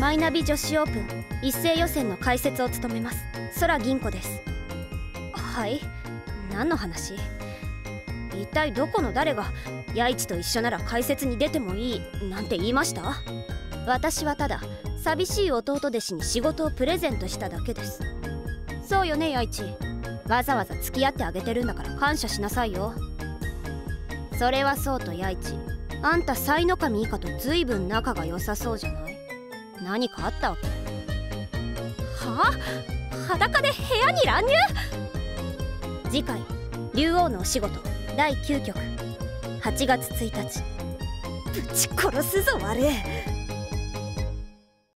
マイナビ女子オープン。一斉予選の解説を務めます。空銀子です。はい。何の話？一体どこの誰が八一と一緒なら解説に出てもいい？なんて言いました？私はただ寂しい弟弟子に仕事をプレゼントしただけです。そうよね八一。わざわざ付き合ってあげてるんだから感謝しなさいよ。それはそうと八一。あんた才の神以下と随分仲が良さそうじゃない？何かあった？わけはあ？裸で部屋に乱入？次回「竜王のお仕事」第9局8月1日。ぶち殺すぞ悪い。